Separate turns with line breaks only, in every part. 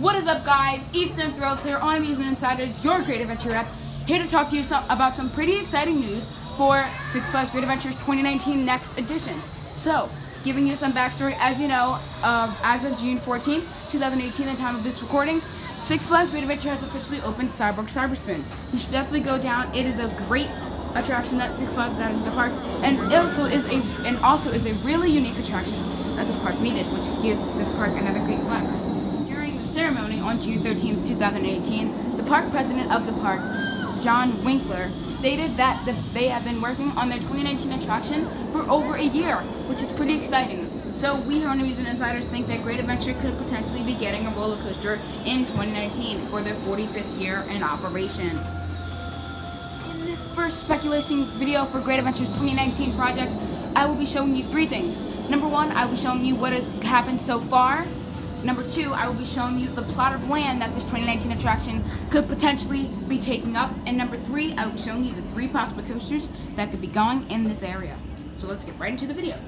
What is up, guys? Eastern Thrills here on Amusement Insiders, your Great Adventure rep, here to talk to you some, about some pretty exciting news for Six Flags Great Adventures 2019 Next Edition. So, giving you some backstory, as you know, uh, as of June 14, 2018, the time of this recording, Six Flags Great Adventure has officially opened Cyborg Cyberspin. You should definitely go down. It is a great attraction that Six Flags has added to the park, and it also is a and also is a really unique attraction that the park needed, which gives the park another great flavor ceremony on June 13, 2018, the park president of the park, John Winkler, stated that the, they have been working on their 2019 attraction for over a year, which is pretty exciting. So we here on Amusement Insiders think that Great Adventure could potentially be getting a roller coaster in 2019 for their 45th year in operation. In this first speculation video for Great Adventure's 2019 project, I will be showing you three things. Number one, I will be showing you what has happened so far. Number two, I will be showing you the plot of land that this 2019 attraction could potentially be taking up. And number three, I will be showing you the three possible coasters that could be going in this area. So let's get right into the video.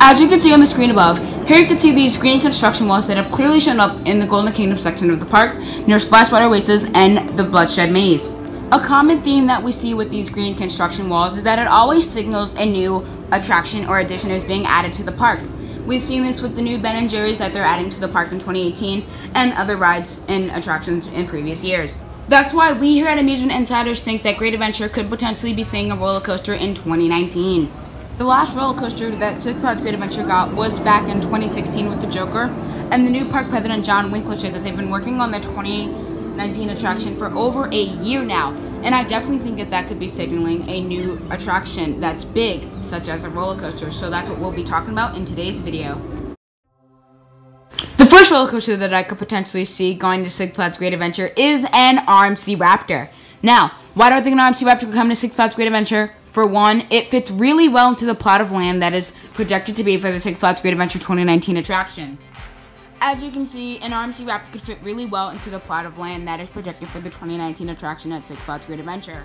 As you can see on the screen above, here you can see these green construction walls that have clearly shown up in the Golden Kingdom section of the park near Splashwater Oasis and the Bloodshed Maze. A common theme that we see with these green construction walls is that it always signals a new attraction or addition is being added to the park. We've seen this with the new Ben and Jerry's that they're adding to the park in 2018 and other rides and attractions in previous years. That's why we here at Amusement Insiders think that Great Adventure could potentially be seeing a roller coaster in 2019. The last roller coaster that Six Flags Great Adventure got was back in 2016 with the Joker, and the new park president John Winkler said that they've been working on the 20 19 attraction for over a year now. And I definitely think that that could be signaling a new attraction that's big, such as a roller coaster. So that's what we'll be talking about in today's video. The first roller coaster that I could potentially see going to Six Flags Great Adventure is an RMC Raptor. Now, why do I think an RMC Raptor could come to Six Flags Great Adventure? For one, it fits really well into the plot of land that is projected to be for the Six Flags Great Adventure 2019 attraction. As you can see, an RMC Raptor could fit really well into the plot of land that is projected for the 2019 attraction at Six Flags Great Adventure.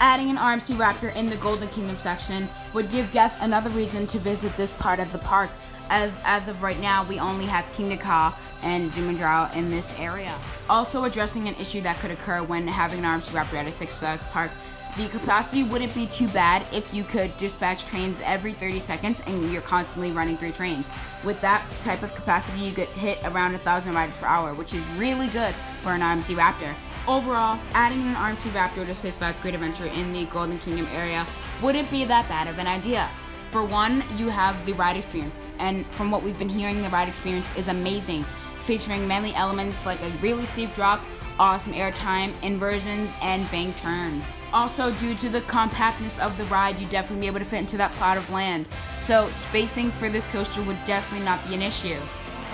Adding an RMC Raptor in the Golden Kingdom section would give guests another reason to visit this part of the park, as, as of right now, we only have Kingda Ka and Zumanjaro in this area. Also addressing an issue that could occur when having an RMC Raptor at a Six Flags park the capacity wouldn't be too bad if you could dispatch trains every 30 seconds and you're constantly running through trains. With that type of capacity, you get hit around 1,000 riders per hour, which is really good for an RMC Raptor. Overall, adding an RMC Raptor to Six Flags Great Adventure in the Golden Kingdom area wouldn't be that bad of an idea. For one, you have the ride experience, and from what we've been hearing, the ride experience is amazing, featuring many elements like a really steep drop, awesome airtime, inversions, and bank turns. Also, due to the compactness of the ride, you'd definitely be able to fit into that plot of land. So, spacing for this coaster would definitely not be an issue.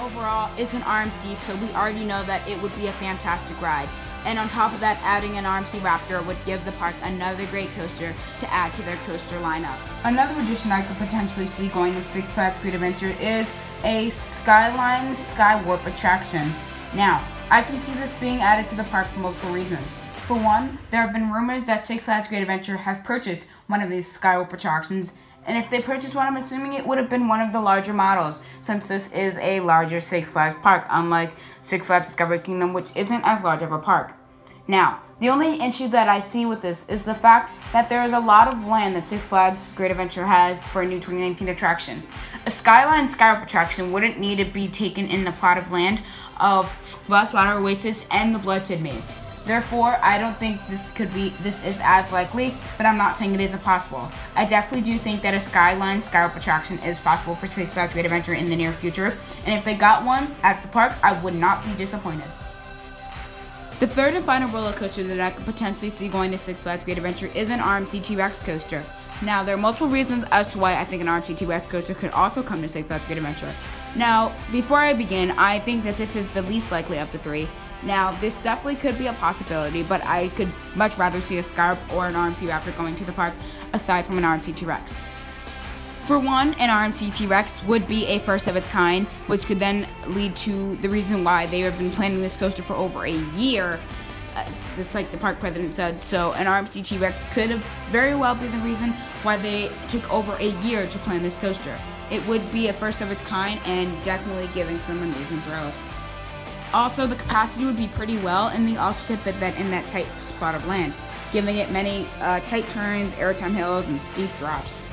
Overall, it's an RMC, so we already know that it would be a fantastic ride. And on top of that, adding an RMC Raptor would give the park another great coaster to add to their coaster lineup. Another addition I could potentially see going to Six Flags Great Adventure is a Skyline Skywarp attraction. Now, I can see this being added to the park for multiple reasons. For one, there have been rumors that Six Flags Great Adventure has purchased one of these Skywarp attractions, and if they purchased one, I'm assuming it would have been one of the larger models, since this is a larger Six Flags park, unlike Six Flags Discovery Kingdom, which isn't as large of a park. Now, the only issue that I see with this is the fact that there is a lot of land that Six Flags Great Adventure has for a new 2019 attraction. A Skyline Skywarp attraction wouldn't need to be taken in the plot of land of Splashwater Oasis and the Bloodshed Maze. Therefore, I don't think this could be this is as likely, but I'm not saying it is impossible. I definitely do think that a Skyline Skywarp attraction is possible for Six Flags Great Adventure in the near future, and if they got one at the park, I would not be disappointed. The third and final roller coaster that I could potentially see going to Six Flags Great Adventure is an RMC T-Rex coaster. Now, there are multiple reasons as to why I think an RMC T-Rex coaster could also come to Six Flags Great Adventure. Now, before I begin, I think that this is the least likely of the three. Now, this definitely could be a possibility, but I could much rather see a Skywarp or an RMC Raptor going to the park aside from an RMC T-Rex. For one, an RMC T-Rex would be a first of its kind, which could then lead to the reason why they have been planning this coaster for over a year, uh, just like the park president said. So an RMC T-Rex could have very well be the reason why they took over a year to plan this coaster. it would be a first of its kind and definitely giving some amazing growth. Also, the capacity would be pretty well, and they also could fit that in that tight spot of land, giving it many uh, tight turns, airtime hills, and steep drops.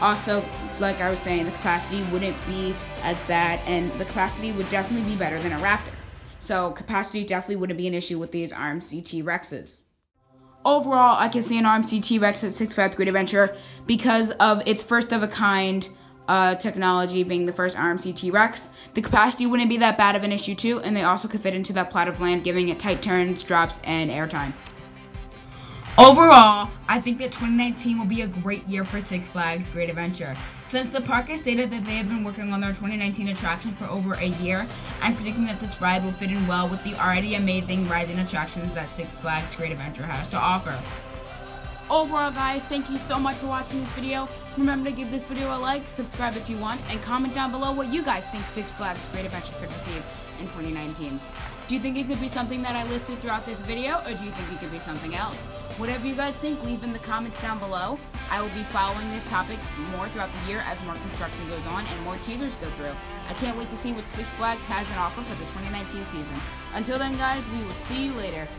Also, like I was saying, the capacity wouldn't be as bad, and the capacity would definitely be better than a Raptor. So, capacity definitely wouldn't be an issue with these RMC T Rexes. Overall, I can see an RMC T Rex at Six Flags Great Adventure because of its first of a kind uh, technology being the first RMC T Rex. The capacity wouldn't be that bad of an issue, too, and they also could fit into that plot of land, giving it tight turns, drops, and airtime. Overall, I think that 2019 will be a great year for Six Flags Great Adventure. Since the park has stated that they have been working on their 2019 attraction for over a year, I'm predicting that this ride will fit in well with the already amazing rides and attractions that Six Flags Great Adventure has to offer. Overall, guys, thank you so much for watching this video. Remember to give this video a like, subscribe if you want, and comment down below what you guys think Six Flags Great Adventure could receive in 2019. Do you think it could be something that I listed throughout this video, or do you think it could be something else? Whatever you guys think, leave in the comments down below. I will be following this topic more throughout the year as more construction goes on and more teasers go through. I can't wait to see what Six Flags has in offer for the 2019 season. Until then, guys, we will see you later.